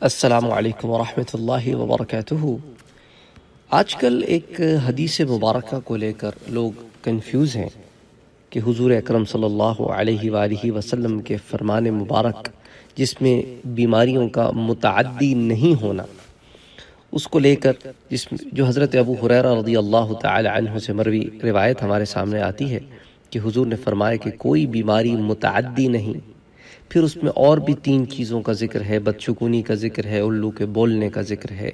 السلام علیکم ورحمۃ اللہ وبرکاتہ۔ آج کل ایک حدیث مبارکہ کو لے کر لوگ کنفیوز ہیں کہ حضور اکرم صلی اللہ علیہ وآلہ وسلم کے فرمان مبارک، جس میں بیماریوں کا متعدی نہیں ہونا، اس کو لے کر جس جو حضرت ابو حریرہ رضی اللہ تعالی عنہ سے مروی روایت ہمارے سامنے آتی ہے کہ حضور نے فرمایا کہ کوئی بیماری متعدی نہیں۔ پھر اس میں اور بھی تین چیزوں کا ذکر ہے بدشکونی کا ذکر ہے، الو کے بولنے کا ذکر ہے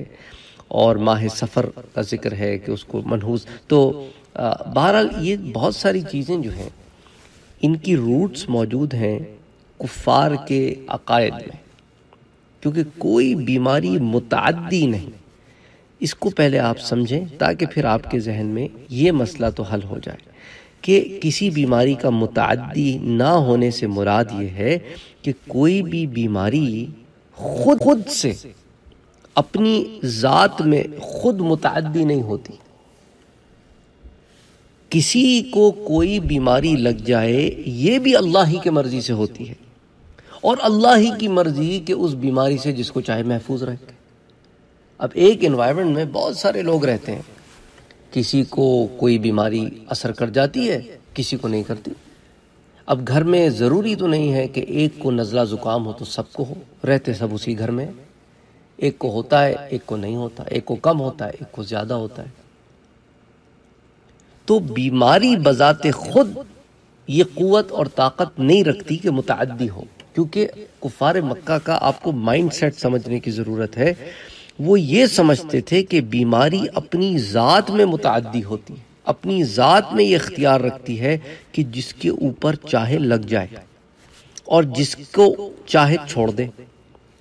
اور ماہ سفر کا ذکر ہے کہ اس کو منحوس۔ تو بہرحال یہ بہت ساری چیزیں جو ہیں، ان کی روٹس موجود ہیں کفار کے عقائد میں۔ کیونکہ کوئی بیماری متعدی نہیں۔ اس کو پہلے آپ سمجھیں تاکہ پھر آپ کے ذہن میں یہ مسئلہ تو حل ہو جائے۔ کہ کسی بیماری کا متعدی نہ ہونے سے مراد یہ ہے کہ کوئی بھی بیماری خود خود سے اپنی ذات میں خود متعدی نہیں ہوتی۔ کسی کو کوئی بیماری لگ جائے، یہ بھی اللہ ہی کے مرضی سے ہوتی ہے۔ اور اللہ ہی کی مرضی کہ اس بیماری سے جس کو چاہے محفوظ رکھے۔ اب ایک انوائرمنٹ میں بہت سارے لوگ رہتے ہیں۔ کسی کو کوئی بیماری اثر کر جاتی ہے، کسی کو نہیں کرتی۔ اب گھر میں ضروری تو نہیں ہے کہ ایک کو نزلہ زکام ہو تو سب کو ہو، رہتے سب اسی گھر میں۔ ایک کو ہوتا ہے، ایک کو نہیں ہوتا، ایک کو کم ہوتا ہے، ایک کو زیادہ ہوتا ہے۔ تو بیماری بذات خود یہ قوت اور طاقت نہیں رکھتی کہ متعدی ہو، کیونکہ کفار مکہ کا آپ کو مائنڈ سیٹ سمجھنے کی ضرورت ہے۔ وہ یہ سمجھتے تھے کہ بیماری اپنی ذات میں متعدی ہوتی ہے، اپنی ذات میں یہ اختیار رکھتی ہے کہ جس کے اوپر چاہے لگ جائے اور جس کو چاہے چھوڑ دے۔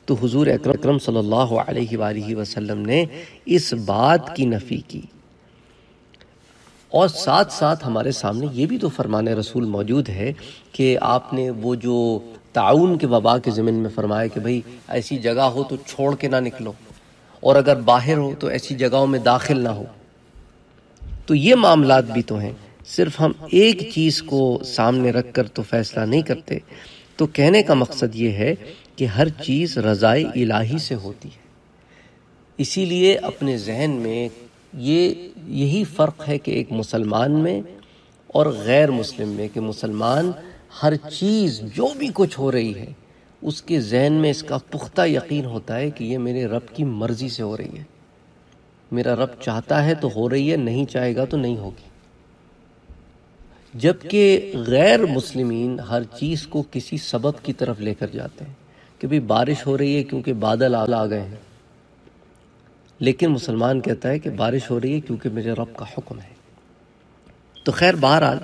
تو حضور اکرم صلی اللہ علیہ وآلہ وسلم نے اس بات کی نفی کی۔ اور ساتھ ساتھ ہمارے سامنے یہ بھی تو فرمان رسول موجود ہے کہ آپ نے وہ جو تعاون کے وبا کے زمین میں فرمایا کہ بھئی ایسی جگہ ہو تو چھوڑ کے نہ نکلو۔ اور اگر باہر ہو تو ایسی جگہوں میں داخل نہ ہو۔ تو یہ معاملات بھی تو ہیں۔ صرف ہم ایک چیز کو سامنے رکھ کر تو فیصلہ نہیں کرتے۔ تو کہنے کا مقصد یہ ہے کہ ہر چیز رضائی الہی سے ہوتی ہے۔ اسی لیے اپنے ذہن میں یہ یہی فرق ہے کہ ایک مسلمان میں اور غیر مسلم میں کہ مسلمان ہر چیز جو بھی کچھ ہو رہی ہے اس کے ذہن میں اس کا پختہ یقین ہوتا ہے کہ یہ میرے رب کی مرضی سے ہو رہی ہے۔ میرا رب چاہتا ہے تو ہو رہی ہے، نہیں چاہے گا تو نہیں ہوگی۔ جبکہ غیر مسلمین ہر چیز کو کسی سبب کی طرف لے کر جاتے ہیں کہ بھی بارش ہو رہی ہے کیونکہ بادل آ گئے ہیں۔ لیکن مسلمان کہتا ہے کہ بارش ہو رہی ہے کیونکہ میرے رب کا حکم ہے۔ تو خیر بہرحال،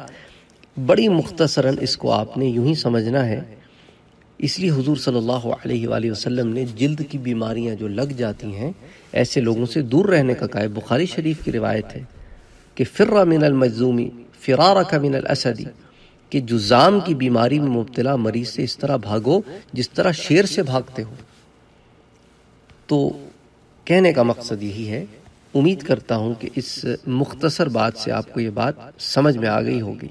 بڑی مختصراً اس کو آپ نے یوں ہی سمجھنا ہے اس لیے حضور صلی اللہ علیہ وآلہ وسلم نے جلد کی بیماریاں جو لگ جاتی ہیں، ایسے لوگوں سے دور رہنے کا کہا ہے۔ بخاری شریف کی روایت ہے کہ فرہ من المجزومی فرارک من الاسدی کہ جزام کی بیماری میں مبتلا مریض سے اس طرح بھاگو جس طرح شیر سے بھاگتے ہو۔ تو کہنے کا مقصد یہی ہے، امید کرتا ہوں کہ اس مختصر بات سے آپ کو یہ بات سمجھ میں آ گئی ہوگی۔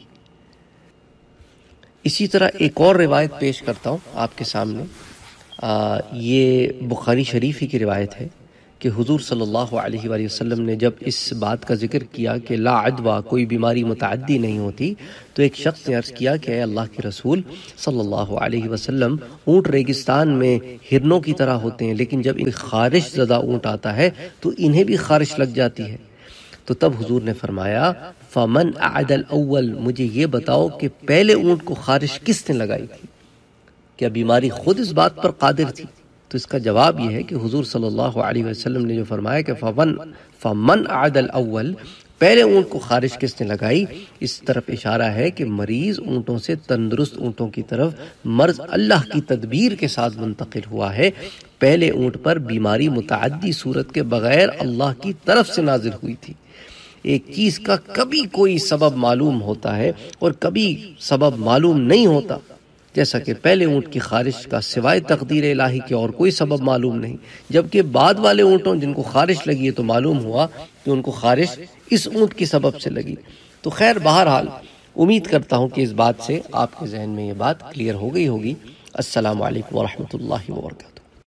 اسی طرح ایک اور روایت پیش کرتا ہوں آپ کے سامنے۔ یہ بخاری شریفی کی روایت ہے کہ حضور صلی اللہ علیہ وآلہ وسلم نے جب اس بات کا ذکر کیا کہ لا عدوہ کوئی بیماری متعدی نہیں ہوتی، تو ایک شخص نے عرض کیا کہ اے اللہ کے رسول، صلی اللہ علیہ وسلم اونٹ ریگستان میں ہرنوں کی طرح ہوتے ہیں، لیکن جب خارش زدہ اونٹ آتا ہے تو انہیں بھی خارش لگ جاتی ہے۔ تو تب حضور نے فرمایا، فمن عدل اول مجھے یہ بتاؤ کہ پہلے اونٹ کو خارش کس نے لگائی تھی؟ کیا بیماری خود اس بات پر قادر تھی؟ تو اس کا جواب یہ ہے کہ حضور صلی اللہ علیہ وسلم نے جو فرمایا کہ فمن فمن عدل اول پہلے اونٹ کو خارش کس نے لگائی؟ اس طرف اشارہ ہے کہ مریض اونٹوں سے تندرست اونٹوں کی طرف مرض اللہ کی تدبیر کے ساتھ منتقل ہوا ہے۔ پہلے اونٹ پر بیماری متعدی صورت کے بغیر اللہ کی طرف سے نازل ہوئی تھی۔ ایک چیز کا کبھی کوئی سبب معلوم ہوتا ہے اور کبھی سبب معلوم نہیں ہوتا۔ جیسا کہ پہلے اونٹ کی خارش کا سوائے تقدیر الہی کے اور کوئی سبب معلوم نہیں، جبکہ بعد والے اونٹوں جن کو خارش لگی ہے تو معلوم ہوا کہ ان کو خارش اس اونٹ کی سبب سے لگی۔ تو خیر، بہرحال امید کرتا ہوں کہ اس بات سے آپ کے ذہن میں یہ بات کلیئر ہو گئی ہوگی۔ السلام علیکم ورحمۃ اللہ وبرکاتہ۔